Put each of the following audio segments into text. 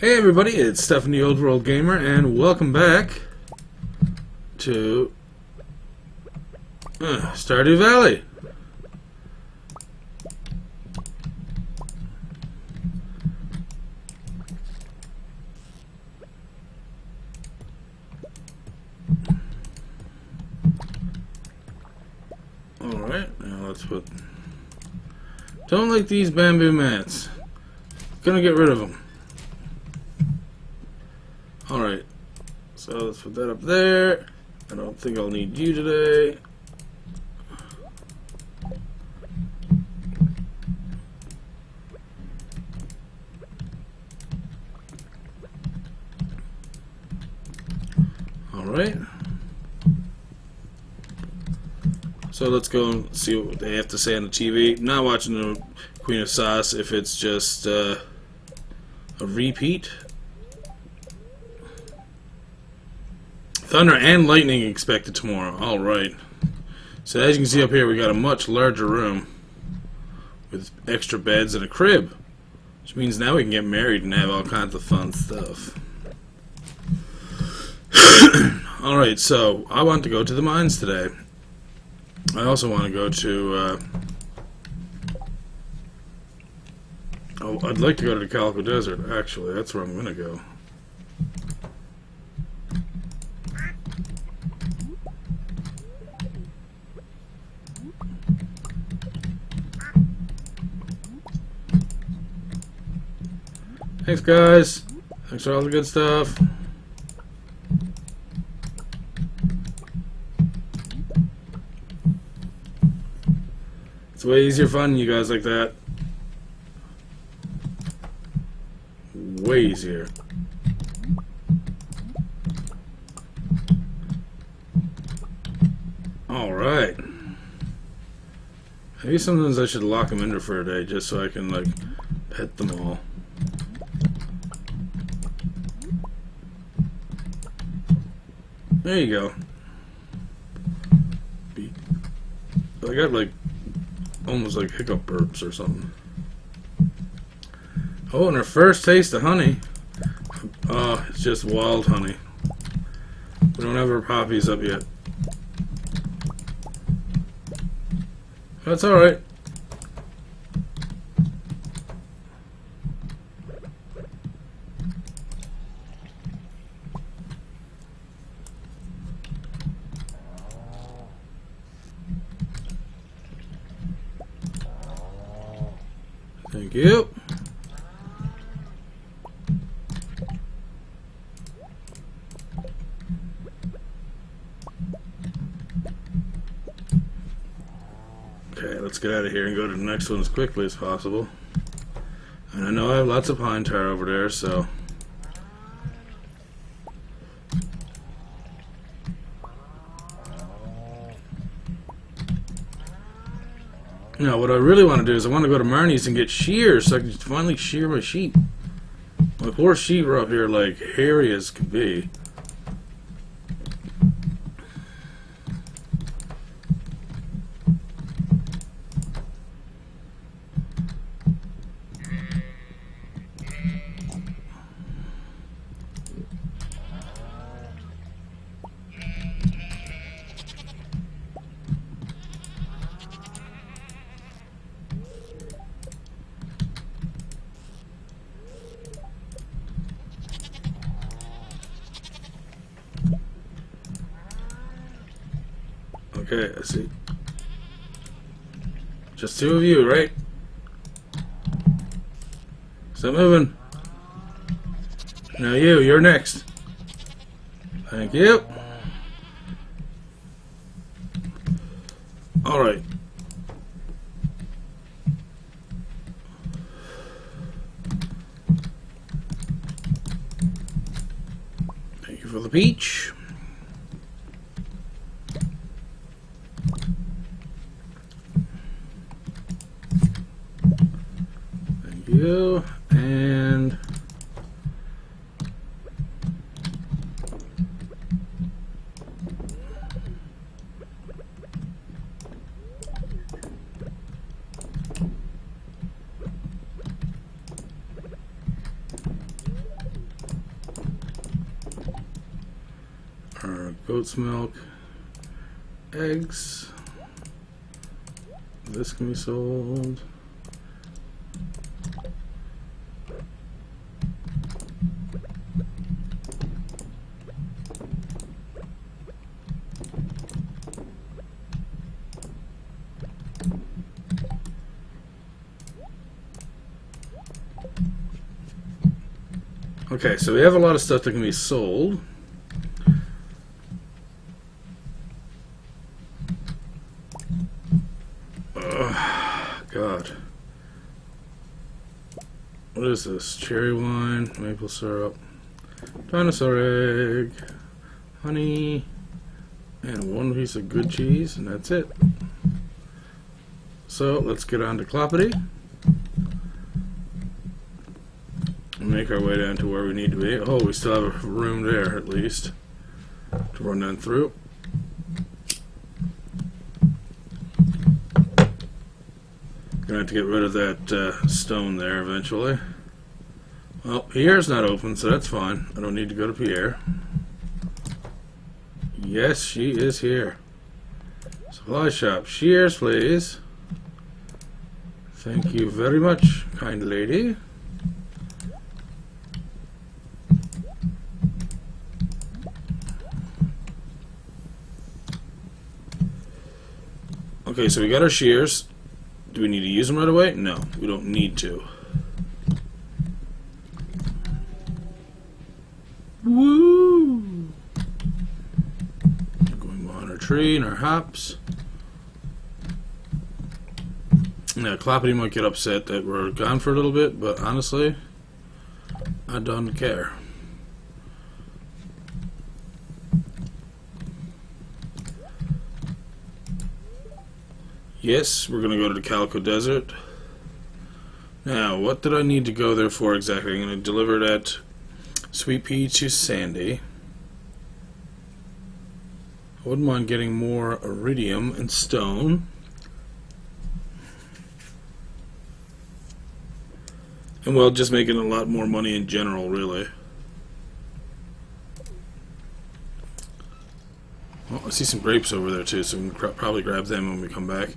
Hey everybody, it's Stephanie Old World Gamer, and welcome back to uh, Stardew Valley. Alright, now let's put... Don't like these bamboo mats. Gonna get rid of them. Alright, so let's put that up there. I don't think I'll need you today. Alright. So let's go and see what they have to say on the TV. Not watching the Queen of Sauce if it's just uh, a repeat. Thunder and lightning expected tomorrow. Alright. So as you can see up here, we got a much larger room with extra beds and a crib. Which means now we can get married and have all kinds of fun stuff. Alright, so I want to go to the mines today. I also want to go to... Uh, oh, I'd like to go to the Calico Desert, actually. That's where I'm going to go. Thanks, guys. Thanks for all the good stuff. It's way easier fun, you guys like that. Way easier. Alright. Maybe sometimes I should lock them in there for a day just so I can, like, pet them all. There you go. I got like almost like hiccup burps or something. Oh, and our first taste of honey. Oh, it's just wild honey. We don't have our poppies up yet. That's alright. Thank you. Okay, let's get out of here and go to the next one as quickly as possible. And I know I have lots of pine tar over there, so... Now, what I really want to do is I want to go to Marnie's and get shears so I can finally shear my sheep. My poor sheep are up here like hairy as can be. Okay, I see. Just two of you, right? Stop moving. Now you, you're next. Thank you. Alright. Thank you for the peach. Thank you. And goat's milk, eggs. This can be sold. Okay, so we have a lot of stuff that can be sold. God. What is this? Cherry wine, maple syrup, dinosaur egg, honey, and one piece of good cheese, and that's it. So let's get on to Cloppity. Make our way down to where we need to be. Oh, we still have room there at least to run down through. Gonna have to get rid of that uh, stone there eventually. Well, Pierre's not open, so that's fine. I don't need to go to Pierre. Yes, she is here. Supply shop. Shears, please. Thank you very much, kind lady. Okay, so we got our shears. Do we need to use them right away? No, we don't need to. Woo! Going on our tree and our hops. Now, Cloppity might get upset that we're gone for a little bit, but honestly, I don't care. Yes, we're going to go to the Calico Desert. Now, what did I need to go there for exactly? I'm going to deliver that sweet pea to Sandy. I wouldn't mind getting more iridium and stone. And well, just making a lot more money in general, really. Well, I see some grapes over there too, so we can probably grab them when we come back.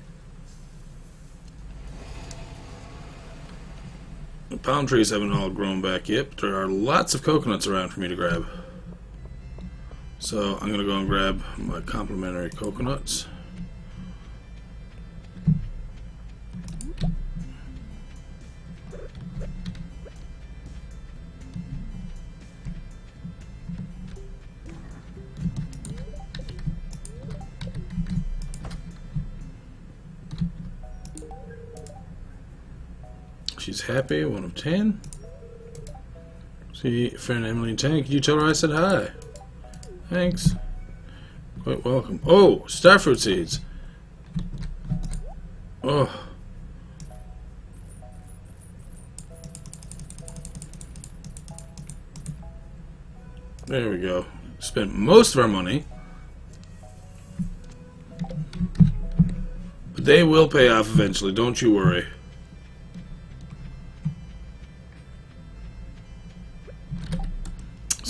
The palm trees haven't all grown back yet, but there are lots of coconuts around for me to grab. So I'm going to go and grab my complimentary coconuts. She's happy, one of ten. See, friend Emily Tang, could you tell her I said hi? Thanks. Quite welcome. Oh, starfruit seeds. Oh. There we go. Spent most of our money. But they will pay off eventually, don't you worry.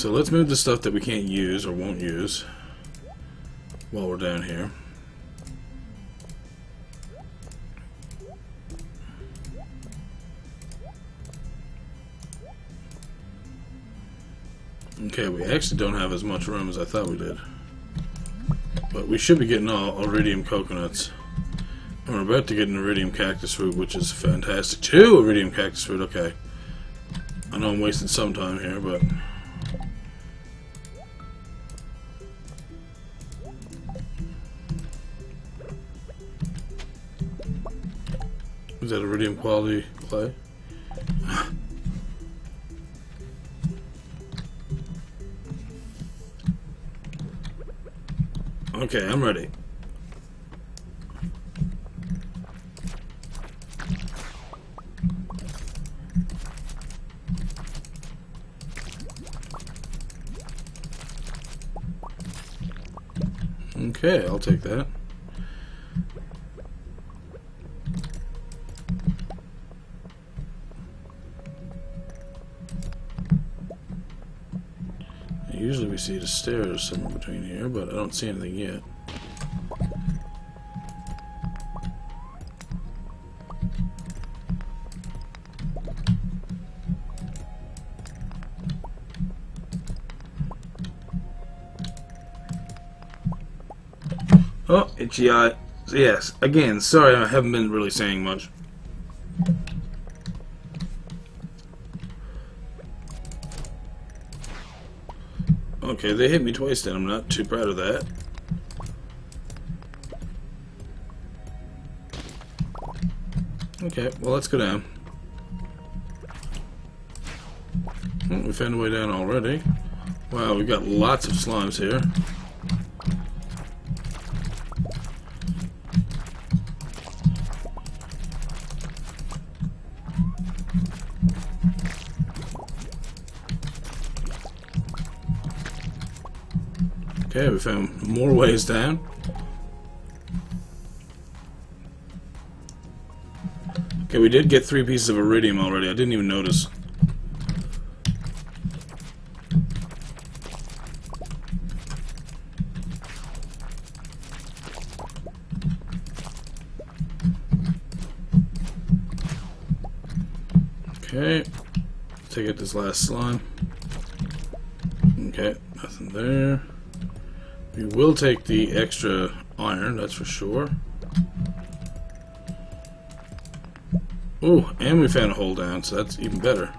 So let's move the stuff that we can't use or won't use while we're down here. Okay, we actually don't have as much room as I thought we did. But we should be getting all iridium coconuts. And we're about to get an iridium cactus fruit, which is fantastic. Two iridium cactus fruit, okay. I know I'm wasting some time here, but... Is that iridium quality clay? okay, I'm ready. Okay, I'll take that. See the stairs somewhere between here, but I don't see anything yet. Oh, itchy eye. Yes, again, sorry I haven't been really saying much. Okay, they hit me twice then. I'm not too proud of that. Okay, well, let's go down. Oh, we found a way down already. Wow, we've got lots of slimes here. Okay, we found more ways down. Okay, we did get three pieces of iridium already. I didn't even notice. Okay, take out this last slime. Okay, nothing there. We will take the extra iron, that's for sure. Oh, and we found a hole down, so that's even better.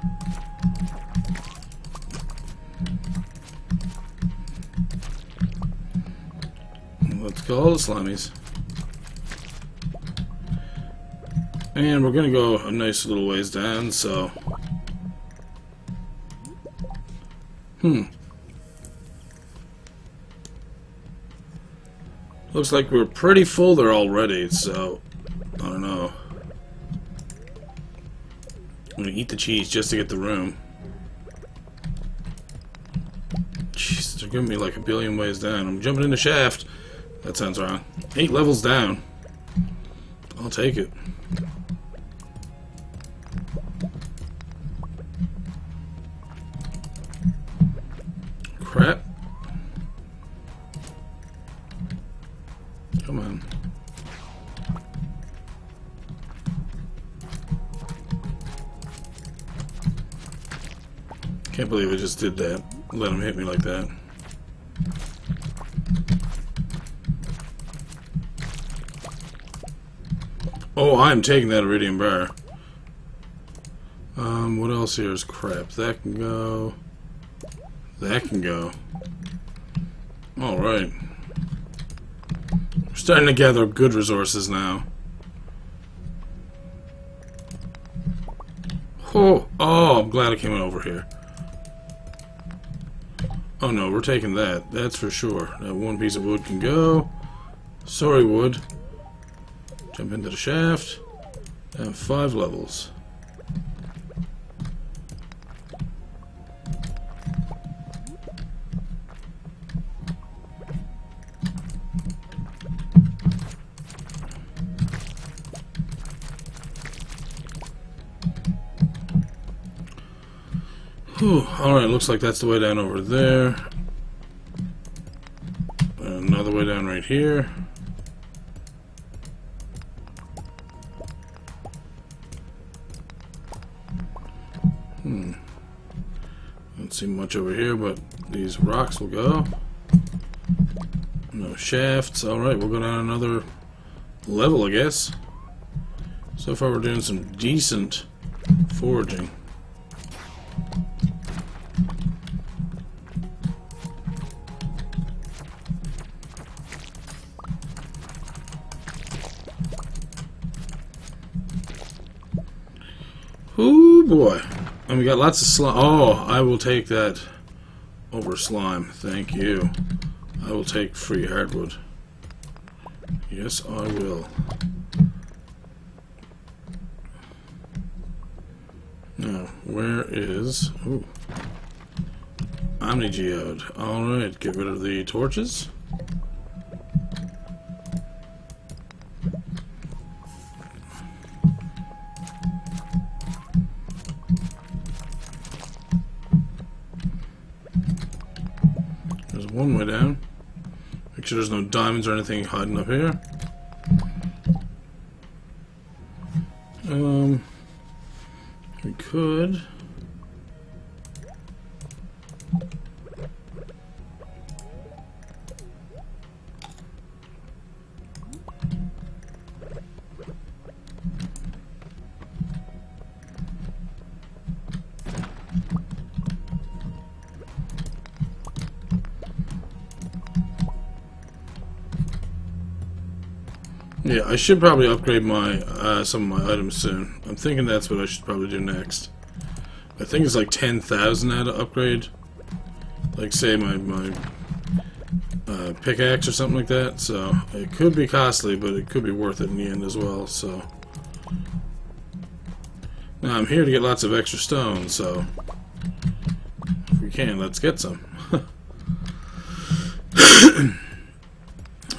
Let's kill all the slimies. And we're gonna go a nice little ways down, so... Hmm. Looks like we're pretty full there already, so I don't know. I'm gonna eat the cheese just to get the room. Jeez, they're giving me like a billion ways down. I'm jumping in the shaft. That sounds wrong. Eight levels down. I'll take it. Did that. Let him hit me like that. Oh, I'm taking that iridium bar. Um, what else here is crap? That can go. That can go. Alright We're starting to gather good resources now. Oh, oh, I'm glad I came over here. Oh no, we're taking that. That's for sure. That one piece of wood can go. Sorry, wood. Jump into the shaft. And five levels. Alright, looks like that's the way down over there. Another way down right here. Hmm. Don't see much over here, but these rocks will go. No shafts. Alright, we'll go down another level, I guess. So far we're doing some decent foraging. Got lots of slime. Oh, I will take that over slime. Thank you. I will take free hardwood. Yes, I will. Now, where is... Ooh. Omni-geode. Alright, get rid of the torches. One way down. Make sure there's no diamonds or anything hiding up here. Um, we could. Should probably upgrade my uh, some of my items soon. I'm thinking that's what I should probably do next. I think it's like 10,000 now to upgrade. Like, say, my, my uh, pickaxe or something like that. So, it could be costly, but it could be worth it in the end as well, so... Now, I'm here to get lots of extra stone, so... If we can, let's get some. A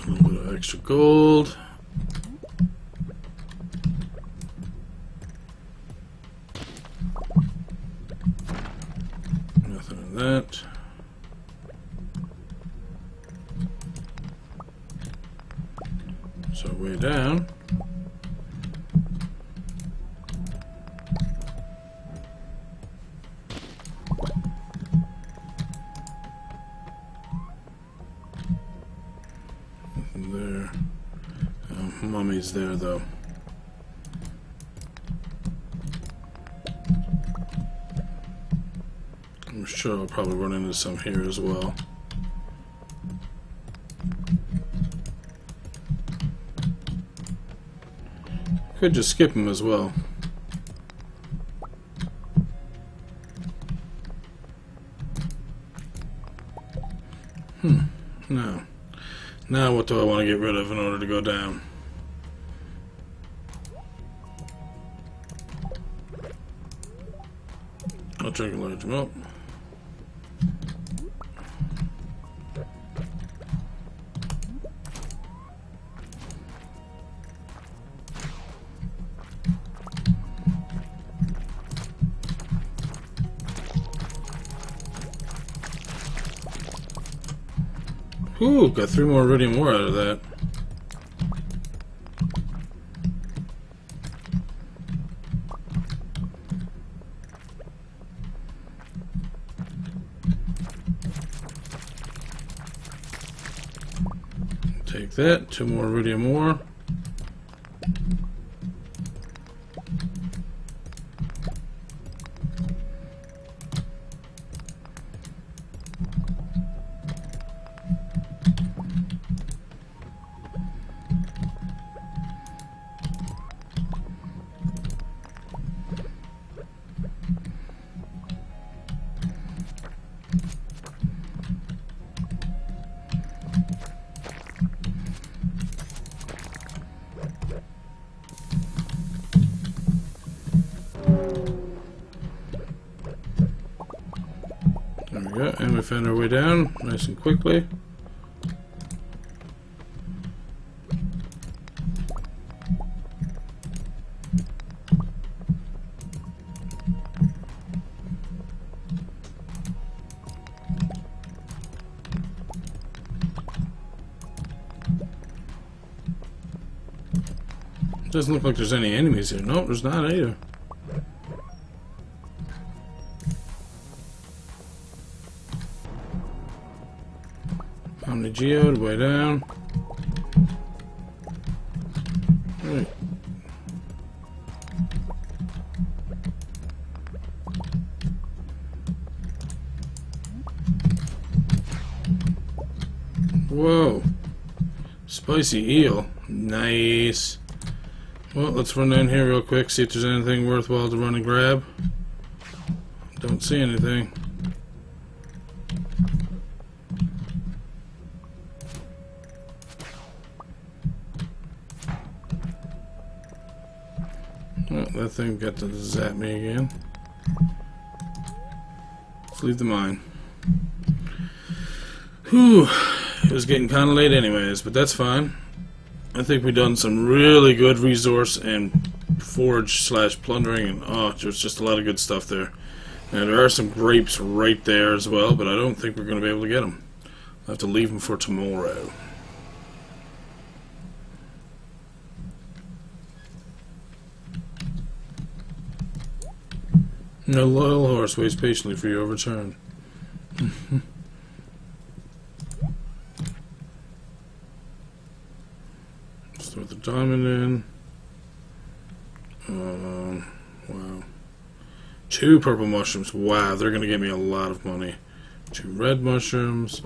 little bit of extra gold. Sure I'll probably run into some here as well. Could just skip them as well. Hmm. Now, now what do I want to get rid of in order to go down? I'll drink a large milk. Ooh, got three more iridium ore out of that. Take that, two more iridium ore. Down nice and quickly. Doesn't look like there's any enemies here. Nope, there's not either. Geode, way down. Whoa. Spicy eel. Nice. Well, let's run down here real quick, see if there's anything worthwhile to run and grab. Don't see anything. Thing got to zap me again. Let's leave the mine. Whew. It was getting kind of late anyways, but that's fine. I think we've done some really good resource and forge slash plundering, and oh, there's just a lot of good stuff there. Now, there are some grapes right there as well, but I don't think we're going to be able to get them. I have to leave them for tomorrow. No loyal horse waits patiently for your return. Let's throw the diamond in. Um, wow. Two purple mushrooms. Wow, they're going to give me a lot of money. Two red mushrooms.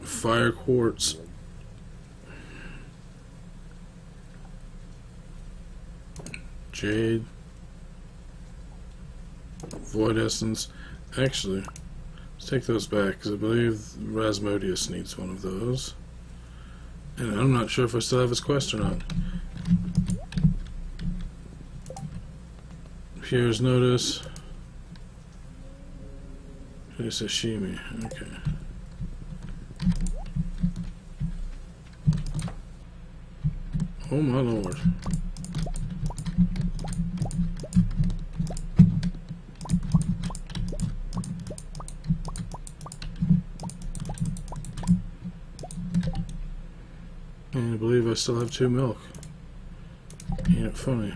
Fire quartz. Jade. Void Essence. Actually, let's take those back, because I believe Rasmodius needs one of those. And I'm not sure if I still have his quest or not. Here's notice. Here's sashimi. Okay. Oh my lord. I still have two milk. It funny?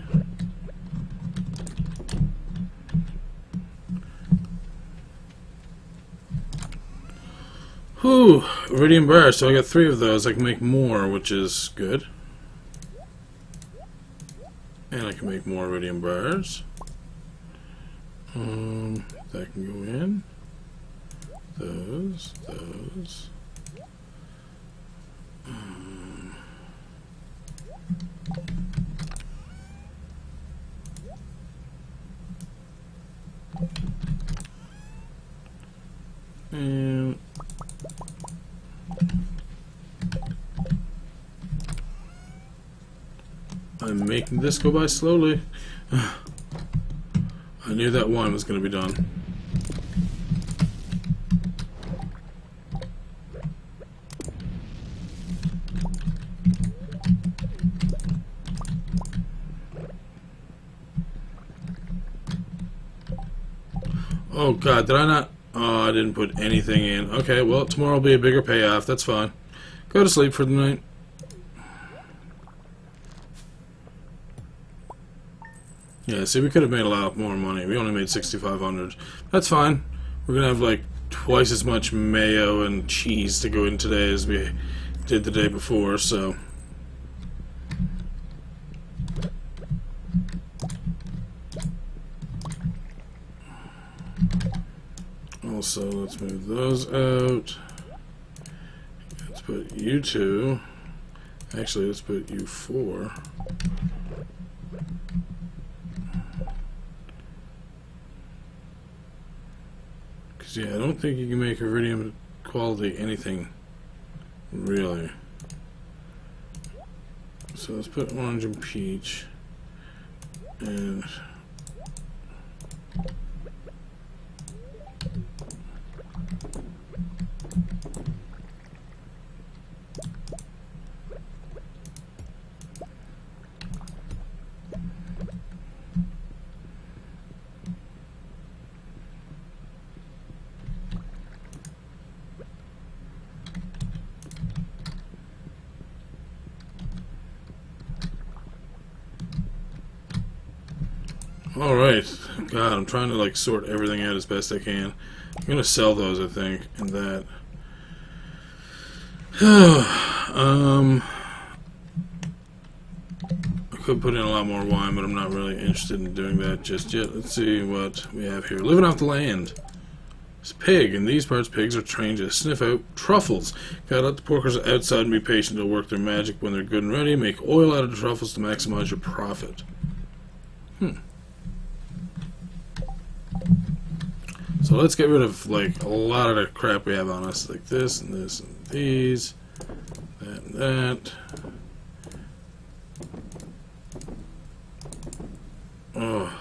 Whew, iridium bar. So I got three of those. I can make more, which is good. And I can make more iridium bars. Um, that can go in. Those, those. Um, and I'm making this go by slowly. I knew that one was going to be done. Oh god, did I not? I didn't put anything in. Okay, well, tomorrow will be a bigger payoff. That's fine. Go to sleep for the night. Yeah, see, we could have made a lot more money. We only made 6500 That's fine. We're going to have, like, twice as much mayo and cheese to go in today as we did the day before, so... Also, let's move those out. Let's put you two. Actually, let's put you four. Because, yeah, I don't think you can make iridium quality anything, really. So let's put orange and peach. And Alright. God, I'm trying to like sort everything out as best I can. I'm gonna sell those, I think, and that. um, I could put in a lot more wine, but I'm not really interested in doing that just yet. Let's see what we have here. Living off the land. It's pig. In these parts, pigs are trained to sniff out truffles. Gotta let the porkers outside and be patient. They'll work their magic when they're good and ready. Make oil out of the truffles to maximize your profit. Hmm. So let's get rid of like a lot of the crap we have on us, like this and this and these, that and that. Oh,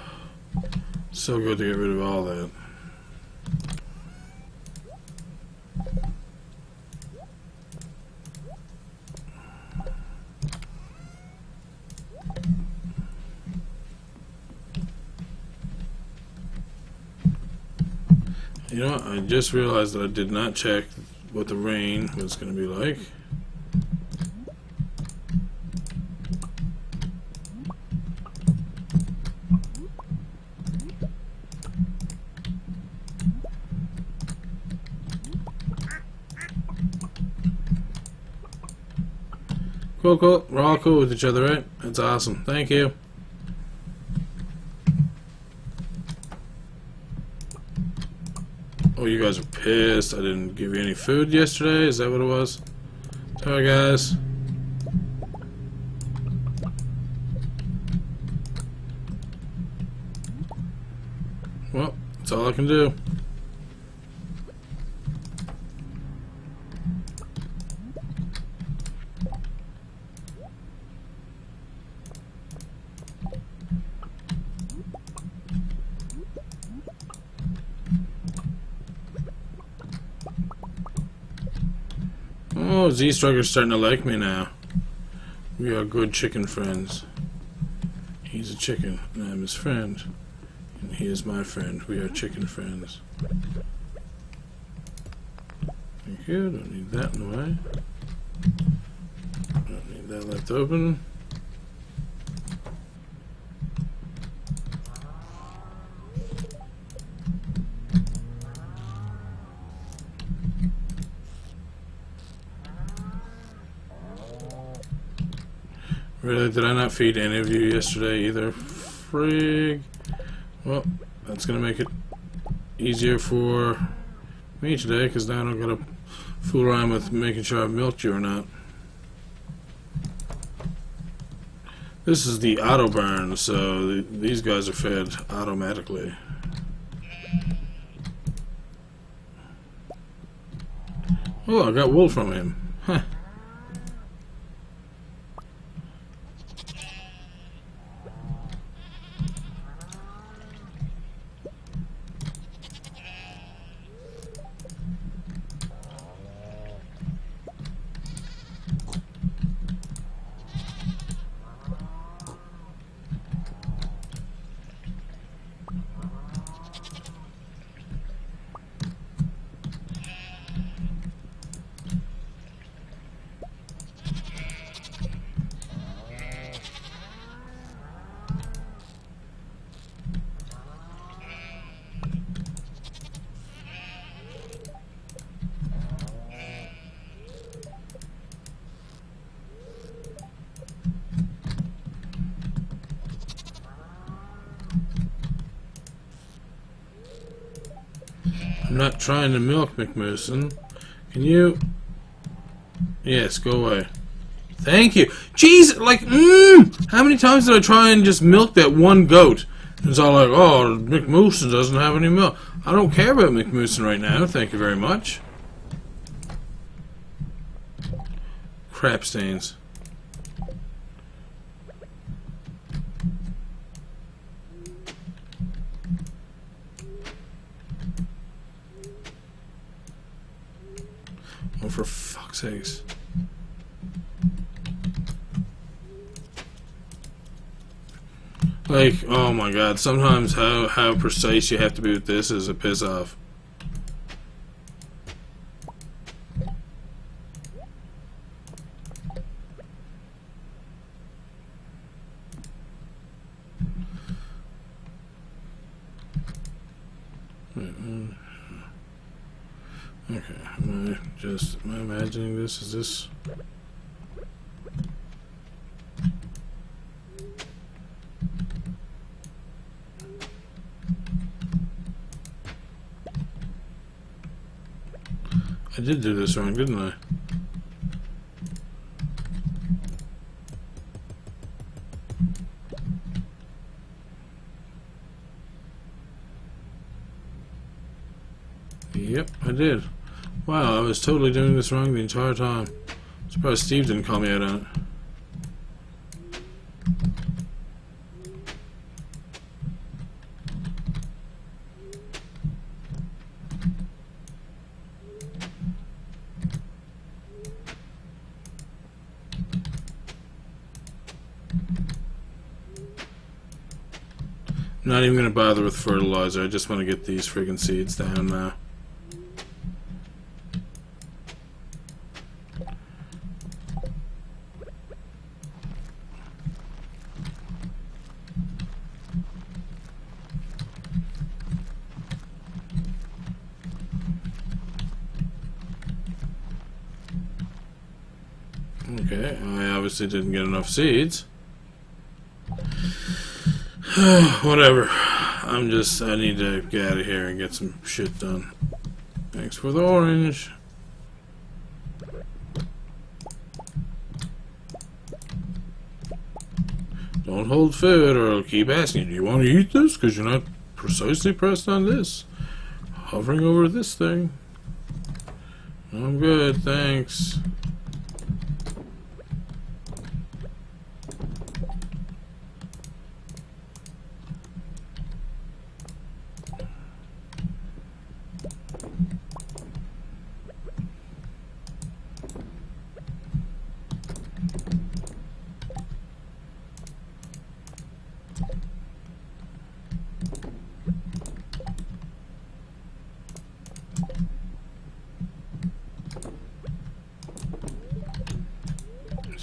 so good to get rid of all that. You know? I just realized that I did not check what the rain was going to be like. Cool, cool. We're all cool with each other, right? That's awesome. Thank you. Oh, you guys are pissed. I didn't give you any food yesterday. Is that what it was? Sorry, guys. Well, that's all I can do. Oh, Z-Striker's starting to like me now. We are good chicken friends. He's a chicken, and I'm his friend. And he is my friend. We are chicken friends. Thank you. Don't need that in the way. Don't need that left open. Really, did I not feed any of you yesterday either? Frig. Well, that's gonna make it easier for me today, because now I don't gotta fool around with making sure I've milked you or not. This is the auto burn, so the, these guys are fed automatically. Oh, I got wool from him. Huh. I'm not trying to milk McMoosin. Can you... Yes, go away. Thank you. Jeez, like, mmm! How many times did I try and just milk that one goat? It's all like, oh, McMoosin doesn't have any milk. I don't care about McMoosin right now, thank you very much. Crap stains. Oh, for fuck's sakes. Like, oh my god, sometimes how, how precise you have to be with this is a piss off. Mm-hmm. Okay, am I just am I imagining this? Is this I did do this wrong, didn't I? Yep, I did. Wow, I was totally doing this wrong the entire time. I'm Surprised Steve didn't call me out on it. Not even going to bother with fertilizer. I just want to get these friggin' seeds down now. Okay, I obviously didn't get enough seeds. Whatever. I'm just, I need to get out of here and get some shit done. Thanks for the orange. Don't hold food or I'll keep asking, do you want to eat this? Because you're not precisely pressed on this. Hovering over this thing. I'm good, thanks.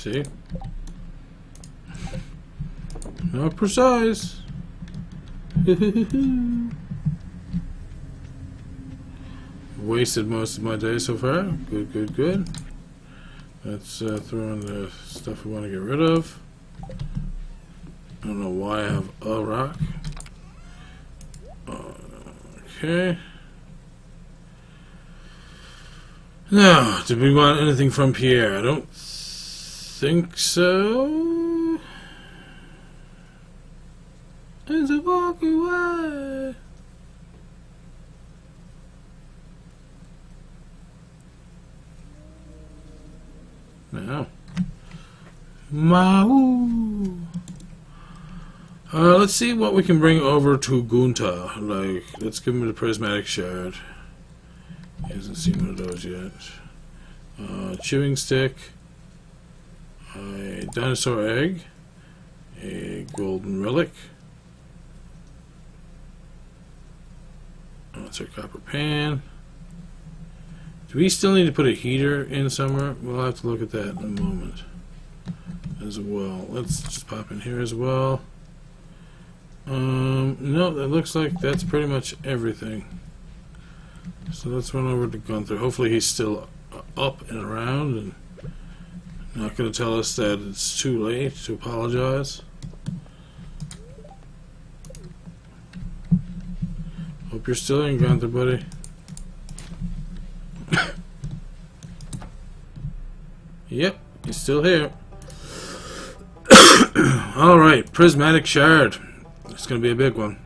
See? Not precise. Wasted most of my day so far. Good, good, good. Let's uh, throw in the stuff we want to get rid of. I don't know why I have a rock. Okay. Now, did we want anything from Pierre? I don't think so. As I walk away. Now. Mau. Uh, let's see what we can bring over to Gunther. Like, let's give him the prismatic shard. He hasn't seen one of those yet. Uh, chewing stick a dinosaur egg, a golden relic, that's our copper pan. Do we still need to put a heater in somewhere? We'll have to look at that in a moment as well. Let's just pop in here as well. Um, no, that looks like that's pretty much everything. So let's run over to Gunther. Hopefully he's still up and around and not going to tell us that it's too late to apologize. Hope you're still in, Gunther, buddy. yep, he's still here. Alright, Prismatic Shard. It's going to be a big one.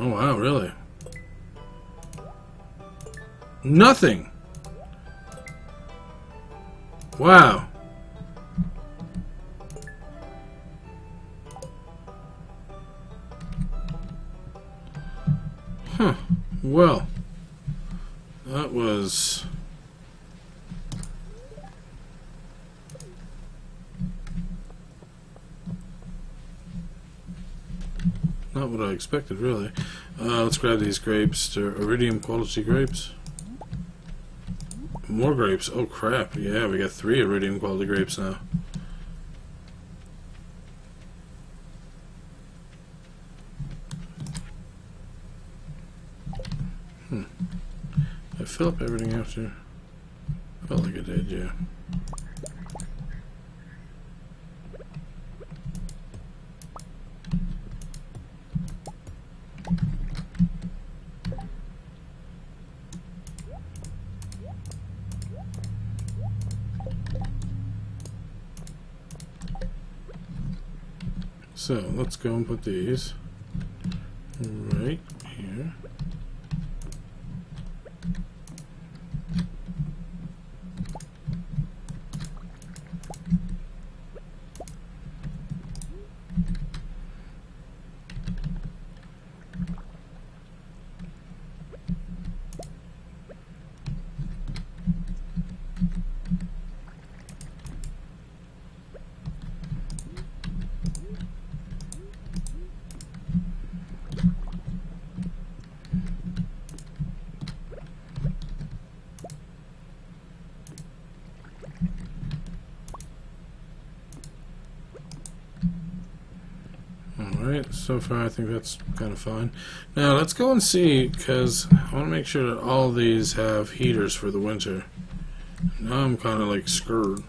Oh, wow, really? Nothing! Wow. Huh. Well, that was... Not what I expected, really. Uh, let's grab these grapes. They're iridium quality grapes. More grapes. Oh crap. Yeah, we got three iridium quality grapes now. Hmm. I fill up everything after. I felt like I did, yeah. So let's go and put these So far I think that's kind of fine. Now let's go and see, because I want to make sure that all these have heaters for the winter. Now I'm kind of like screwed.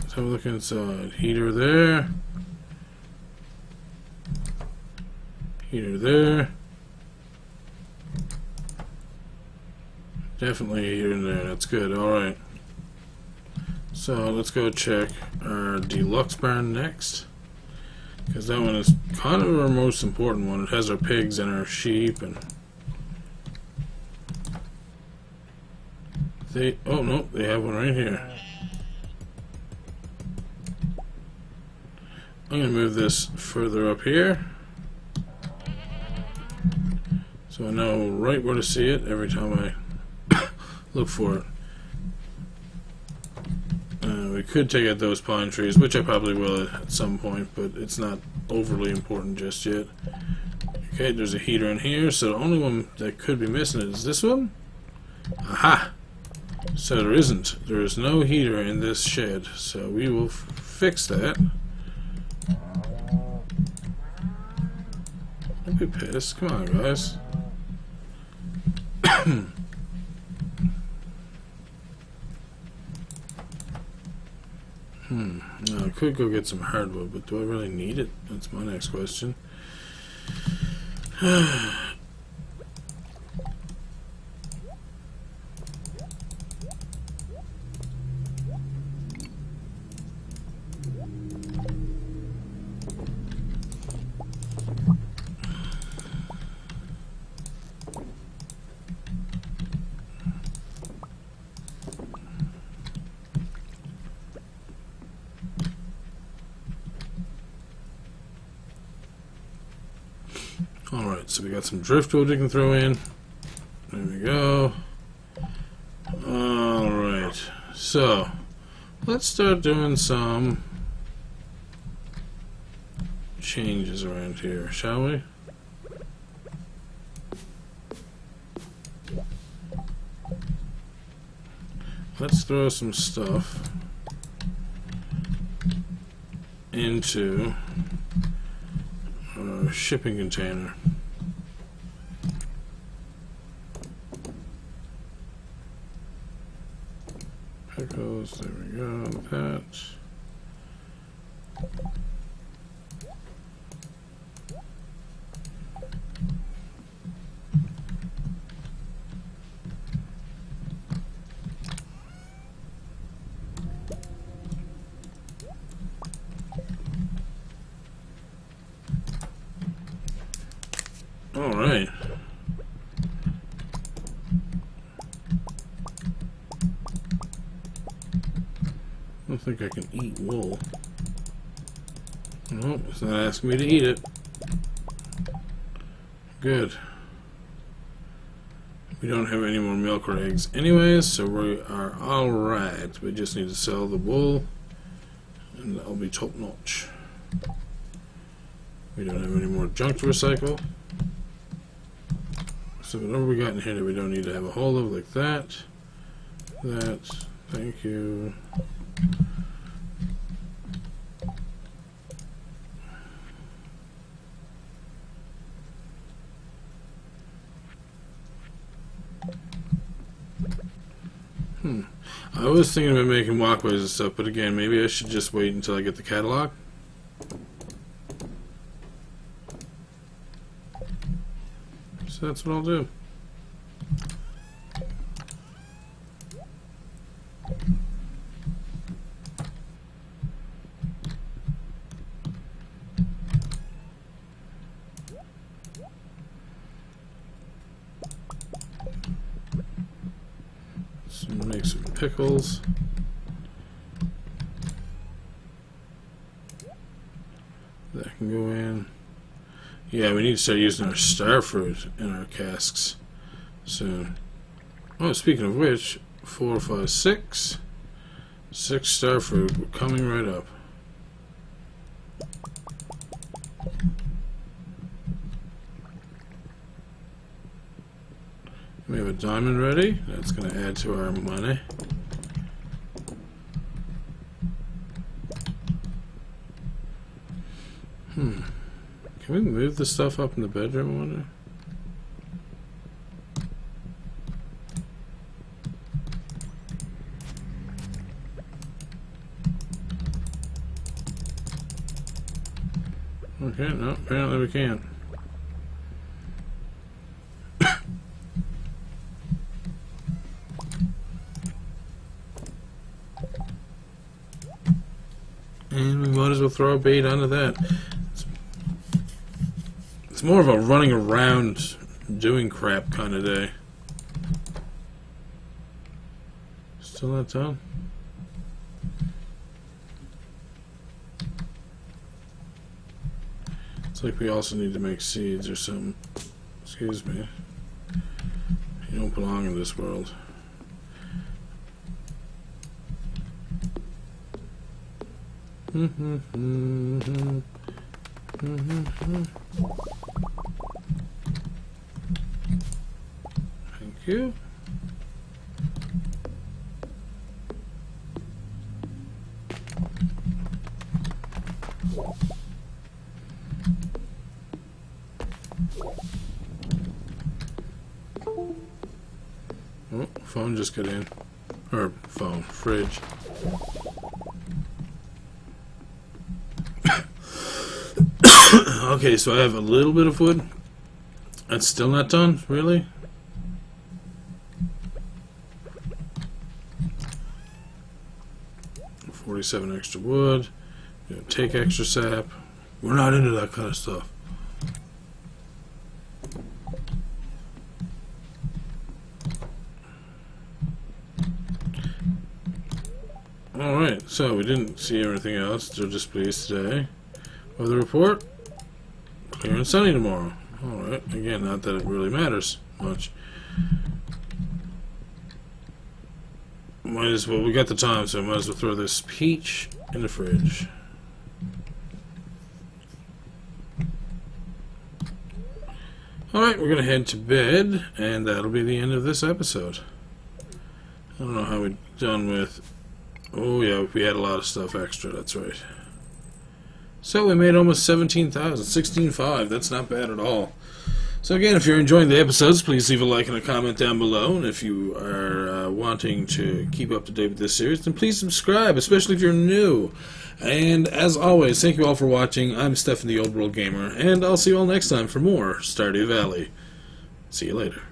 Let's have a look inside. Heater there. Heater there. Definitely a heater in there. That's good. Alright. So let's go check our deluxe barn next. Because that one is kind of our most important one. It has our pigs and our sheep and they oh no, they have one right here. I'm gonna move this further up here. So I know right where to see it every time I look for it. We could take out those pine trees, which I probably will at some point, but it's not overly important just yet. Okay, there's a heater in here, so the only one that could be missing is this one. Aha! So there isn't. There is no heater in this shed, so we will fix that. Don't be pissed. Come on, guys. Hmm. I could go get some hardwood, but do I really need it? That's my next question. Alright, so we got some driftwood we can throw in. There we go. Alright, so let's start doing some changes around here, shall we? Let's throw some stuff into a shipping container. There we go, the patch. All right. I don't think I wool. Nope, it's not asking me to eat it. Good. We don't have any more milk or eggs anyways, so we are alright. We just need to sell the wool, and that'll be top notch. We don't have any more junk to recycle. So whatever we got in here that we don't need to have a hold of, like that, that, thank you. Hmm. I was thinking about making walkways and stuff, but again, maybe I should just wait until I get the catalog. So that's what I'll do. So make That can go in. Yeah, we need to start using our star fruit in our casks soon. Oh, speaking of which, four, five, six. Six star fruit. Coming right up. We have a diamond ready. That's going to add to our money. Can we move the stuff up in the bedroom, I wonder? Okay, no, apparently we can't. and we might as well throw a bead under that. It's, more of a running around doing crap kind of day. Still not done? It's like we also need to make seeds or something. Excuse me. You don't belong in this world. Thank mm-hmm. mm-hmm. mm-hmm. You. Oh, phone just got in. Or phone, fridge. okay, so I have a little bit of wood. That's still not done, really? Forty-seven extra wood. You know, take extra sap. We're not into that kind of stuff. Alright, so we didn't see everything else. Still displeased today. Weather report. Clear and sunny tomorrow. Alright, again, not that it really matters much. Might as well, we got the time, so might as well throw this peach in the fridge. Alright, we're going to head to bed, and that'll be the end of this episode. I don't know how we've done with... Oh yeah, we had a lot of stuff extra, that's right. So we made almost 17,000, 16.5, that's not bad at all. So again, if you're enjoying the episodes, please leave a like and a comment down below. And if you are uh, wanting to keep up to date with this series, then please subscribe, especially if you're new. And as always, thank you all for watching. I'm Stefan the Old World Gamer, and I'll see you all next time for more Stardew Valley. See you later.